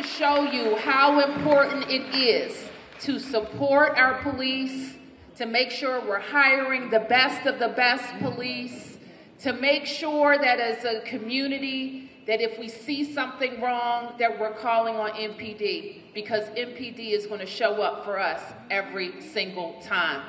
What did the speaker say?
to show you how important it is to support our police, to make sure we're hiring the best of the best police, to make sure that as a community, that if we see something wrong, that we're calling on MPD because MPD is going to show up for us every single time.